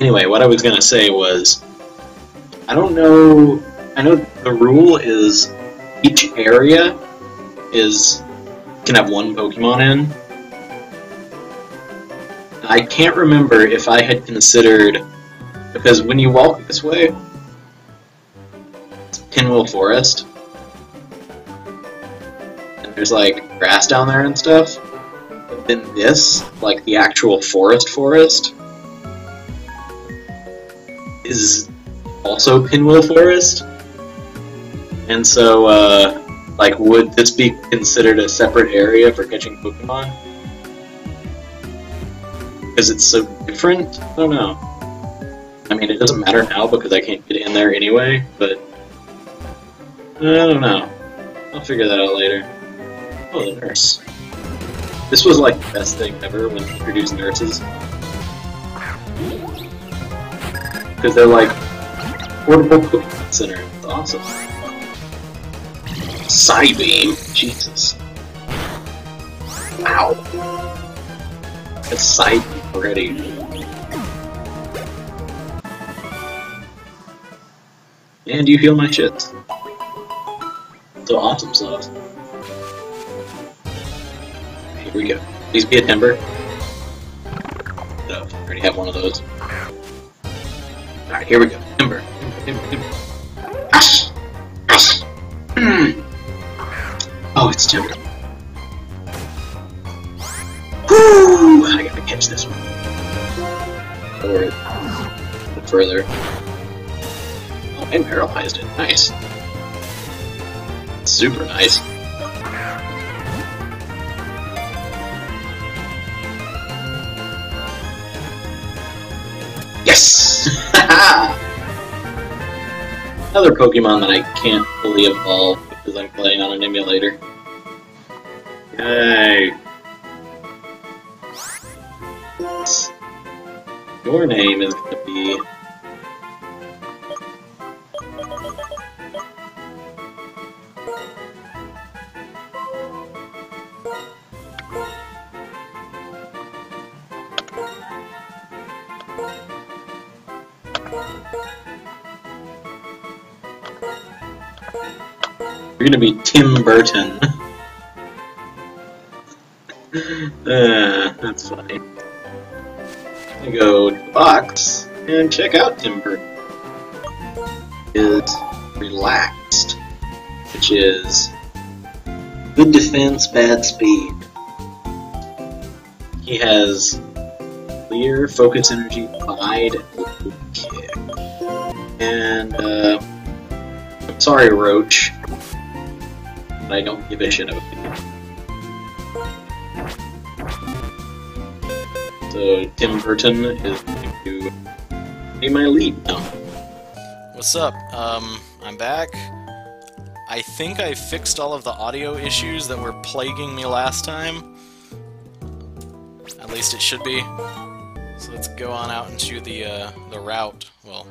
Anyway, what I was gonna say was, I don't know. I know the rule is each area is can have one Pokemon in. I can't remember if I had considered because when you walk this way, it's Pinwheel Forest, and there's like grass down there and stuff. But then this, like the actual forest forest, is also Pinwheel Forest. And so, uh, like, would this be considered a separate area for catching Pokemon? Because it's so different? I don't know. I mean, it doesn't matter now because I can't get in there anyway, but... I don't know. I'll figure that out later. Oh, the nurse. This was like the best thing ever when they introduced nurses. Because they're like portable Pokemon Center. It's awesome. Psybeam! Jesus. Wow. That's Psybeam already. And you heal my shit. So awesome stuff. Here we go. Please be a Timburr. No, I already have one of those. Alright, here we go. Timburr. Oh, it's Timburr. Woo! I gotta catch this one. Or further. Oh, and paralyzed it. Nice. Super nice. Yes! Another Pokemon that I can't fully evolve because I'm playing on an emulator. Yay! Your name is gonna be... gonna be Tim Burton. uh, that's funny. I go to the box and check out Tim Burton. Is relaxed, which is good defense, bad speed. He has clear focus energy, bide, and kick. And uh, sorry, Roach, I don't give a shit about you. So Tim Burton is going to be my lead now. What's up? Um, I'm back. I think I fixed all of the audio issues that were plaguing me last time. At least it should be. So let's go on out into the, uh, the route. Well,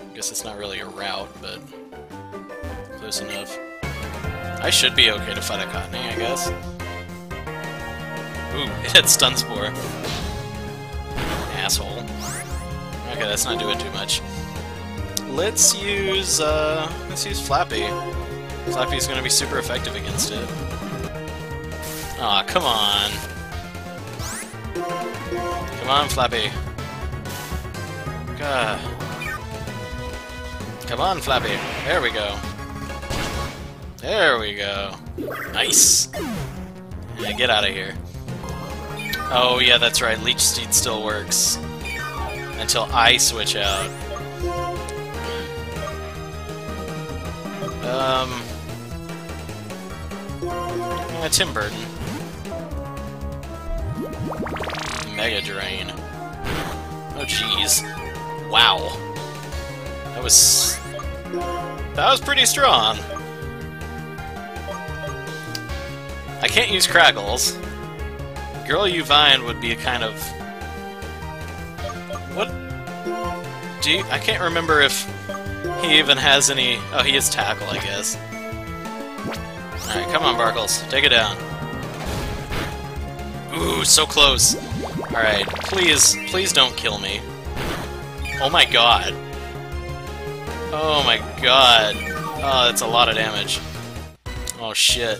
I guess it's not really a route, but close enough. I should be okay to fight a Cottonee, I guess. Ooh, it had Stun Spore. Asshole. Okay, that's not doing too much. Let's use, uh, let's use Flappy. Flappy's gonna be super effective against it. Aw, come on. Come on, Flappy. God. Come on, Flappy. There we go. There we go. Nice. Yeah, get out of here. Oh, yeah, that's right. Leech Seed still works. Until I switch out. Um... Yeah, Tim Burton. Mega Drain. Oh, jeez. Wow. That was... That was pretty strong. I can't use Craggles. GirlUViine would be a kind of... What? Do you... I can't remember if he even has any... Oh, he has Tackle, I guess. Alright, come on, Barkles. Take it down. Ooh, so close. Alright, please, please don't kill me. Oh my god. Oh my god. Oh, that's a lot of damage. Oh shit.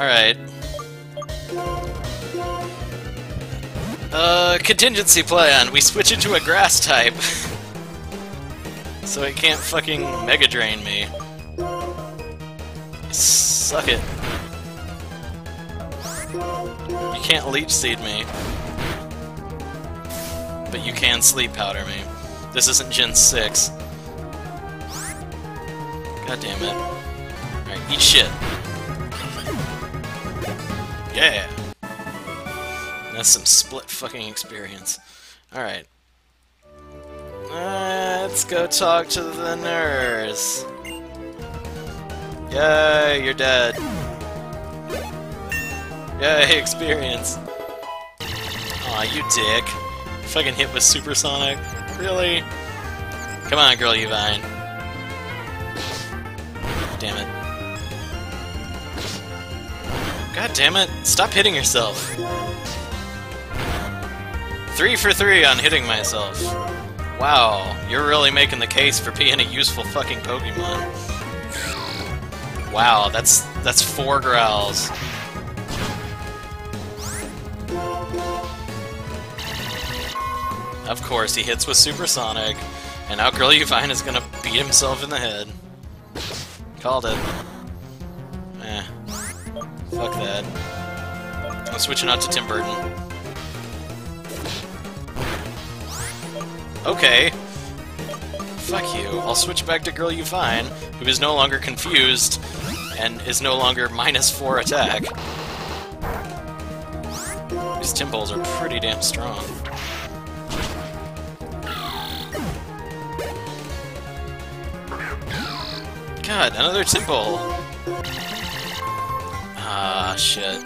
Alright. Uh, contingency plan. We switch into a grass type. so it can't fucking Mega Drain me. Suck it. You can't Leech Seed me. But you can Sleep Powder me. This isn't Gen 6. God damn it. Alright, eat shit. Yeah! That's some split fucking experience. Alright. Let's go talk to the nurse. Yay, you're dead. Yay, experience. Aw, you dick. Fucking hit with supersonic. Really? Come on, GirlUViine. Damn it. God damn it, stop hitting yourself. Three for three on hitting myself. Wow, you're really making the case for being a useful fucking Pokemon. Wow, that's that's four growls. Of course, he hits with Supersonic, and now GirlUViine is gonna beat himself in the head. Called it. Fuck that. I'm switching out to Tim Burton. Okay. Fuck you. I'll switch back to GirlUViine, who is no longer confused and is no longer minus 4 attack. These Tympoles are pretty damn strong. God, another Tympole! Ah, shit.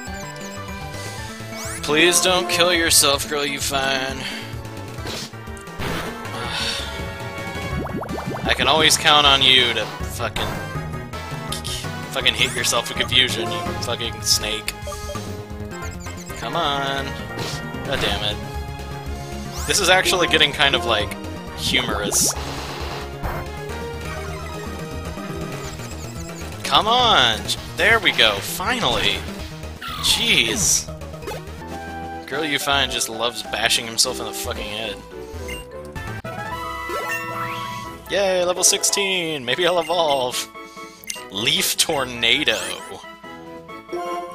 Please don't kill yourself, GirlUViine. I can always count on you to fucking... fucking hit yourself with confusion, you fucking snake. Come on. God damn it. This is actually getting kind of, like, humorous. Come on! There we go, finally! Jeez! GirlUViine just loves bashing himself in the fucking head. Yay, level 16! Maybe I'll evolve! Leaf Tornado!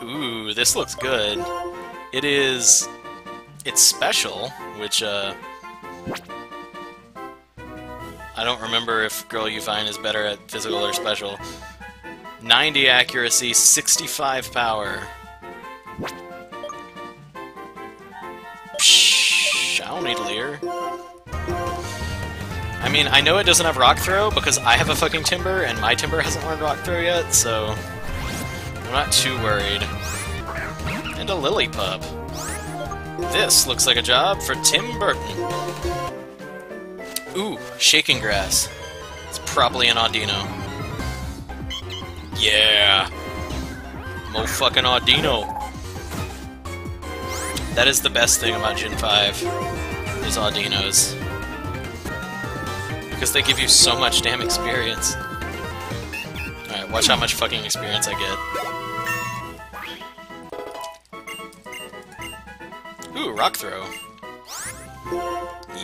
Ooh, this looks good. It is... It's special, which, uh... I don't remember if GirlUViine is better at physical or special. 90 accuracy, 65 power. Psh, I don't need Leer. I mean, I know it doesn't have Rock Throw because I have a fucking Timburr and my Timburr hasn't learned Rock Throw yet, so I'm not too worried. And a Lillipup. This looks like a job for Tim Burton. Ooh, Shaking Grass. It's probably an Audino. Yeah! Mo fucking Audino. That is the best thing about Gen 5, is Audinos. Because they give you so much damn experience. Alright, watch how much fucking experience I get. Ooh, Rock Throw.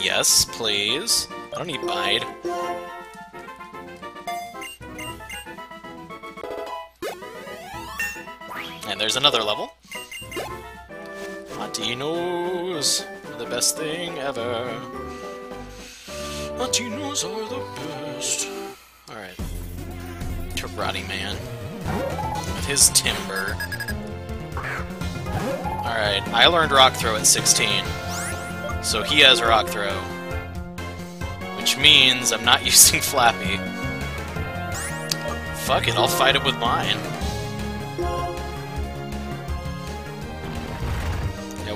Yes, please. I don't need Bide. And there's another level. Audino's are the best thing ever. Audino's are the best. Alright. Karate Man. With his Timburr. Alright, I learned Rock Throw at 16. So he has Rock Throw. Which means I'm not using Flappy. Fuck it, I'll fight it with mine.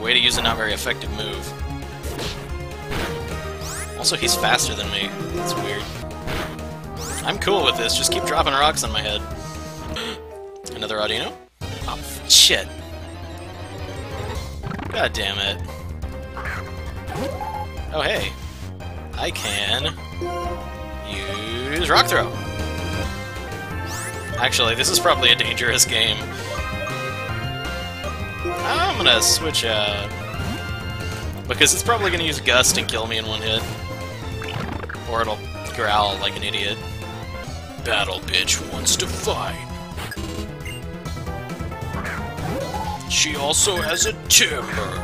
Way to use a not very effective move. Also, he's faster than me. That's weird. I'm cool with this, just keep dropping rocks on my head. Another Audino? Oh, shit. God damn it. Oh, hey. I can use Rock Throw. Actually, this is probably a dangerous game. I'm gonna switch out. Because it's probably gonna use Gust and kill me in one hit. Or it'll growl like an idiot. Battle bitch wants to fight. She also has a Timburr.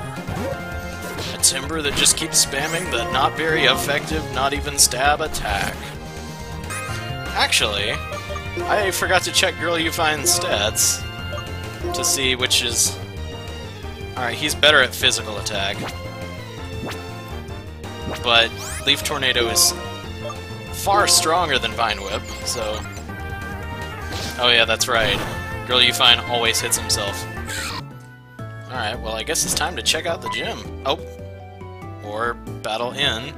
A Timburr that just keeps spamming the not very effective, not even stab attack. Actually, I forgot to check GirlUViine stats to see which is... Alright, he's better at physical attack. But Leaf Tornado is far stronger than Vine Whip, so... Oh yeah, that's right. GirlUViine always hits himself. Alright, well I guess it's time to check out the gym. Oh. Or Battle in.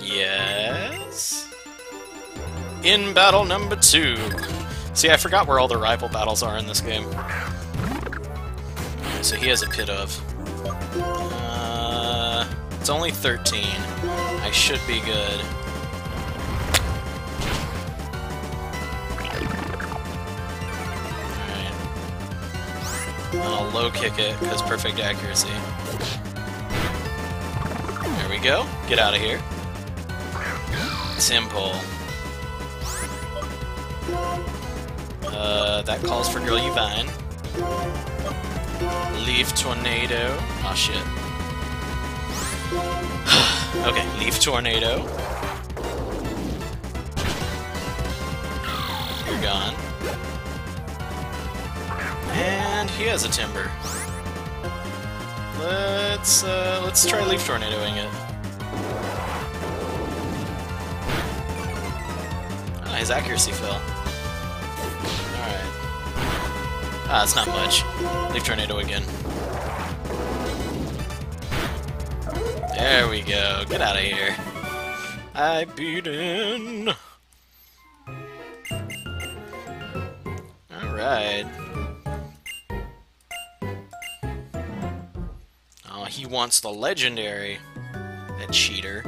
Yes? In battle number two. See, I forgot where all the rival battles are in this game. So he has a Pidove. Uh, it's only 13. I should be good. Alright. I'll low kick it, because perfect accuracy. There we go. Get out of here. Simple. Uh, that calls for Girl Vine. Leaf Tornado. Oh shit. okay, Leaf Tornado. You're gone. And he has a Timburr. Let's uh, let's try Leaf Tornadoing it. Ah, his accuracy fell. Ah, it's not much. Leaf Tornado again. There we go. Get out of here. I beat in. Alright. Oh, he wants the legendary. That cheater.